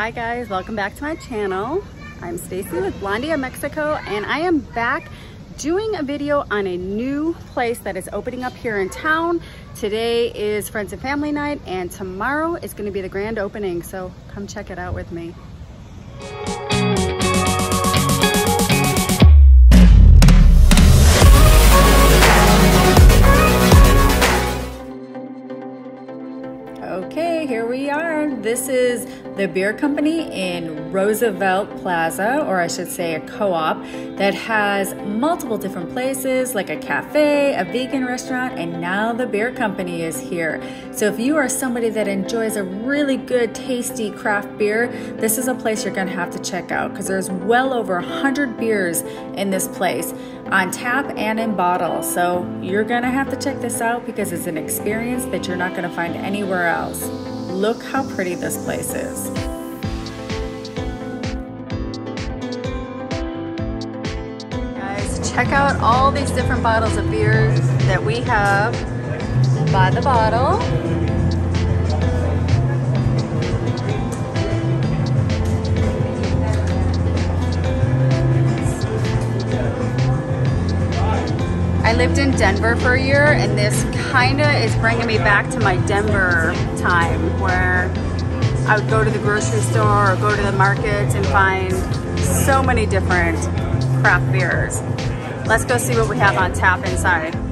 Hi guys, welcome back to my channel. I'm Stacy with Blondie in Mexico and I am back doing a video on a new place that is opening up here in town. Today is Friends and Family Night and tomorrow is gonna be the grand opening, so come check it out with me. The beer company in Roosevelt Plaza, or I should say a co-op, that has multiple different places like a cafe, a vegan restaurant, and now the beer company is here. So if you are somebody that enjoys a really good, tasty craft beer, this is a place you're gonna have to check out because there's well over 100 beers in this place on tap and in bottle. So you're gonna have to check this out because it's an experience that you're not gonna find anywhere else. Look how pretty this place is. Guys, check out all these different bottles of beers that we have by the bottle. I lived in Denver for a year and this kinda is bringing me back to my Denver time where I would go to the grocery store or go to the markets and find so many different craft beers. Let's go see what we have on tap inside.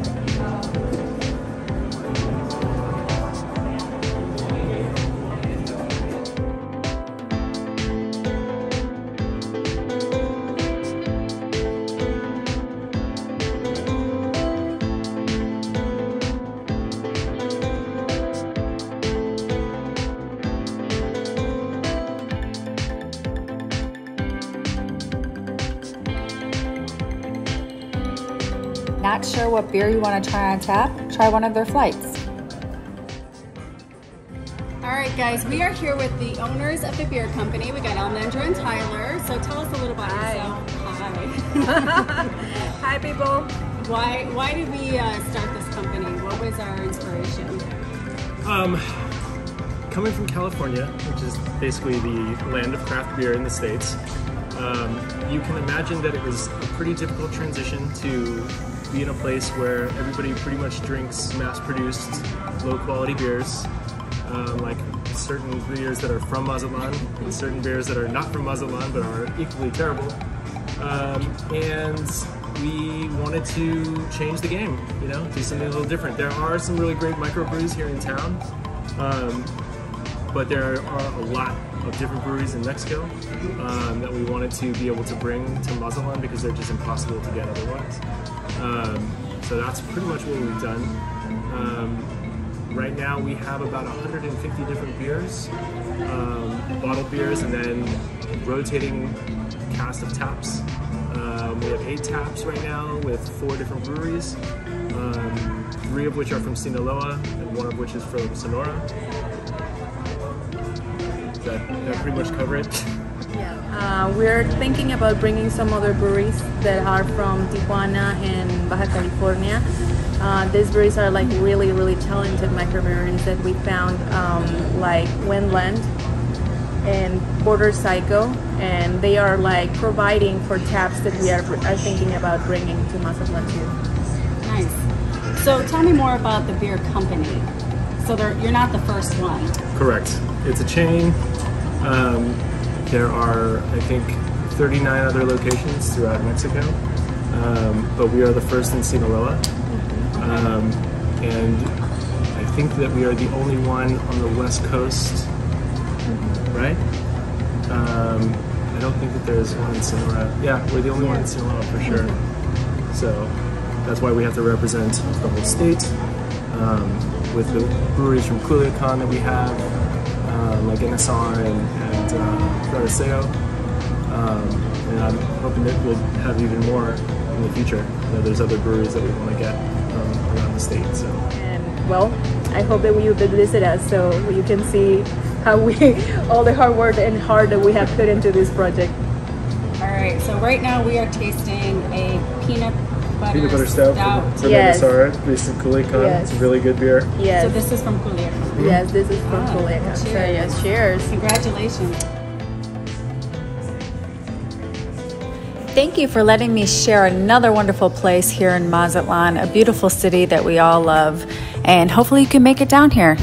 Not sure what beer you want to try on tap? Try one of their flights. All right, guys, we are here with the owners of the beer company. We got Almendra and Tyler. So tell us a little about Hi. yourself. Hi. Hi, people. why why did we uh, start this company? What was our inspiration? Um, coming from California, which is basically the land of craft beer in the States, um, you can imagine that it was a pretty difficult transition to be in a place where everybody pretty much drinks mass-produced, low-quality beers, um, like certain beers that are from Mazatlan and certain beers that are not from Mazatlan but are equally terrible. Um, and we wanted to change the game, you know, do something a little different. There are some really great microbrews here in town, um, but there are a lot of different breweries in Mexico um, that we wanted to be able to bring to Mazatlan because they're just impossible to get otherwise. Um, so that's pretty much what we've done. Um, right now we have about 150 different beers, um, bottled beers, and then rotating cast of taps. Um, we have eight taps right now with four different breweries, um, three of which are from Sinaloa and one of which is from Sonora. Does that, that pretty much cover it? Uh, we're thinking about bringing some other breweries that are from Tijuana and Baja California. Uh, these breweries are like really, really talented microbreweries that we found, um, like Wendland and Border Psycho, and they are like providing for taps that we are, are thinking about bringing to Mazatlan too. Nice. So tell me more about the beer company. So you're not the first one. Correct. It's a chain. Um, there are, I think, 39 other locations throughout Mexico, um, but we are the first in Sinaloa. Um, and I think that we are the only one on the west coast, right? Um, I don't think that there's one in Sonora. Yeah, we're the only one in Sinaloa for sure. So that's why we have to represent the whole state um, with the breweries from Culiacan that we have, um, like NSR and, and uh, Floreseo. Um, and I'm hoping that we'll have even more in the future. You know, there's other breweries that we want to get um, around the state. So And well, I hope that you will visit us so you can see how we, all the hard work and heart that we have put into this project. All right. So right now we are tasting a peanut butter, peanut butter stout, stout. from yes. MSR based in Culiacan. Yes. It's a really good beer. Yes. So this is from Culiacan. Yes, this is from ah, Cheers. Yes, cheers. Congratulations. Thank you for letting me share another wonderful place here in Mazatlan, a beautiful city that we all love, and hopefully you can make it down here.